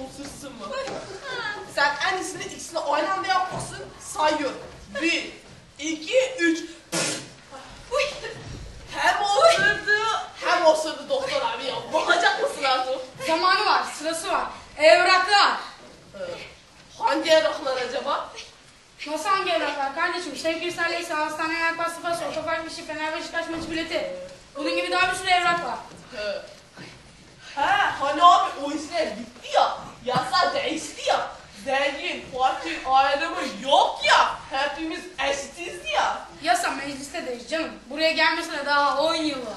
olsuzsun mu? Sen en iyisini ikisini aynı anda yapmasın. Sayıyorum. Bir, iki, üç. Hem osurdu hem osurdu doktor abi ya. Bakacak mısın artık? Zamanı var, sırası var. Evraklar. Ee, hangi evraklar acaba? Nasıl hangi evraklar kardeşim? Şevkir Salih ise hastaneye yaklaştı. Otopark işi, Fener Beşiktaş maçı bileti. Bunun gibi daha bir sürü evrak var. He. He, hani abi o işler bitti ya. Yasa değişti ya. Zengin, fakir ayrımı yok ya. Hepimiz eşitiz ya. Yasa meclistedeyiz canım. Buraya gelmesine daha 10 yıl var.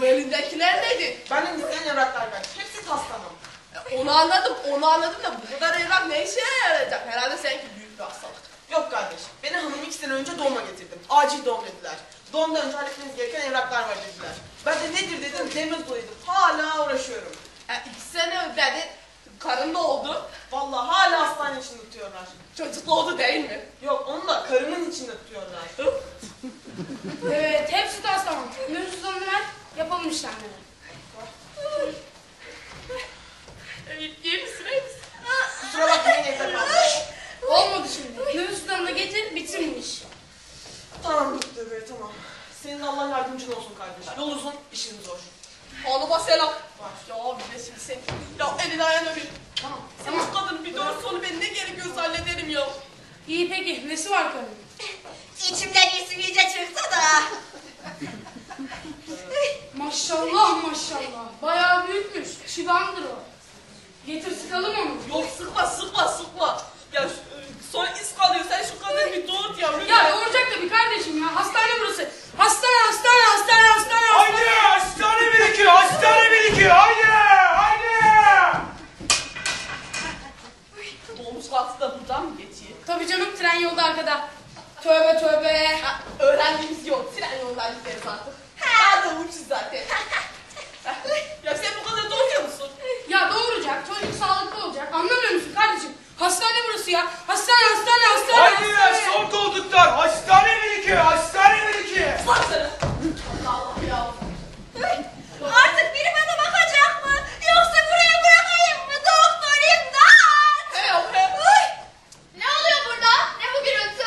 Bu elindekiler neydi? Benim isteyen evraklar kaç. Hepsi taslamam. Onu anladım, onu anladım da bu kadar evrak ne işe yarayacak? Herhalde seninki büyük bir hastalık. Yok kardeş, beni hanım iki sene önce doğuma getirdim. Acil doğum dediler. Doğumdan önce halletmeniz gereken evraklar var dediler. Ben de nedir dedim, demir doluydu. Hala uğraşıyorum. E, iki sene önce karın da oldu. Vallahi hala hastane içinde tutuyorlar. Çocuk doğdu değil mi? Yok, onu da karımın içinde tutuyorlar. Senin Allah yardımcın olsun kardeş. Yol uzun, işin zor. Hanıma selam. Var. Ya bir de şimdi sen. Ya elini ayağını öpeyim. Tamam. Sen Tamam. şu kadını bir dört sonu ben ne gerekiyorsa hallederim ya. İyi peki. Nesi var karının? İçimden iyisi iyice çıktı da. Maşallah maşallah. Bayağı büyükmüş. Şivandır o. Getir sıkalım onu. Yok sıkma sıkma sıkma. Ya şu, e, sonra iz kalıyor. Sen şu kadını bir doğurt ya. lütfen. Ya doğuracak tabii kardeşim ya. Hastane burası. Hastane hastane hastane hastane. Haydi hastane birikiyor, hastane birikiyor. Haydi, haydi. Doğmuş kalktı da buradan mı geçiyor? Tabii canım tren yolda arkada. Tövbe tövbe. Ha, öğrendiğimiz yoldan gideriz artık. Daha da ucuz zaten. ya sen bu kadar doğuruyor musun? Ya doğuracak. Çocuk sağlıklı olacak. Anlamıyor musun kardeşim? Hastane burası ya. Hastane hastane hastane. Haydi hastane. son koltuklar, hastane birikiyor, hastane birikiyor. Bak sana. Allah Allah ya. Artık biri bana bakacak mı? Yoksa buraya bırakayım mı doktor imdat? He ya he. Ne oluyor burada? Ne bu gürültü?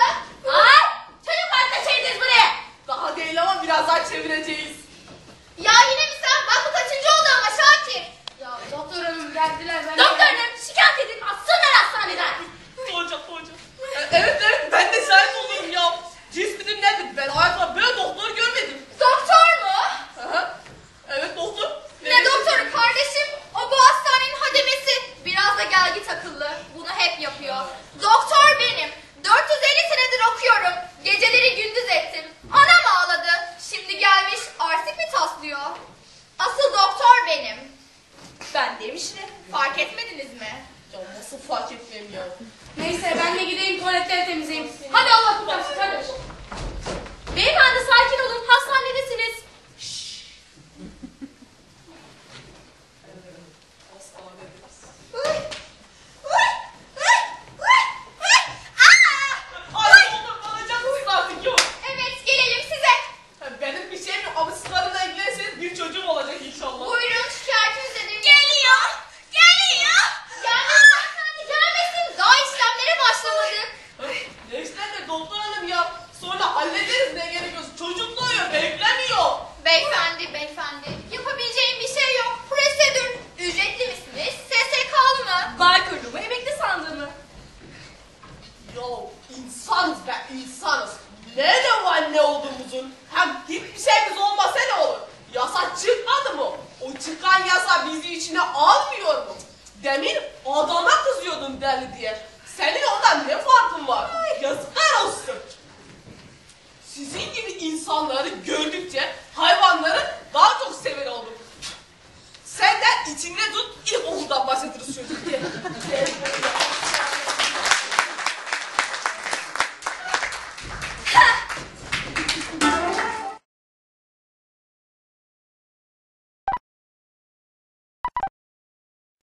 Ay! Çocuklar da çevirdiniz buraya. Daha değil ama birazdan çevireceğiz. Ya yine mi sen? Bak bu kaçıncı oldu ama Şakir. Ya doktor hanım geldiler. Ben Doktor hanım şikayet edin atsınlar hastaneden. Hocam hocam. E, Evet evet ben de şahit olurum ya. Cismidim nedir? Ben hayatımda böyle doktor görmedim. Doktor mu? Aha. Evet doktor. Ne doktoru kardeşim? O bu hastanenin hademesi. Biraz da gelgi takıllı. Bunu hep yapıyor. Doktor benim. 450 senedir okuyorum. Geceleri gündüz ettim. Anam ağladı. Şimdi gelmiş artık mi taslıyor? Asıl doktor benim. Ben demiştim. Fark Ya nasıl fark etmem ya. Neyse ben de gideyim tuvaletleri temizleyeyim. Hadi Allah kurtarsın hadi. Beyefendi sakin gibi insanları gördükçe hayvanları daha çok sever oldum. Senden içinde tut ilk okuldan başlatırız çocuk diye.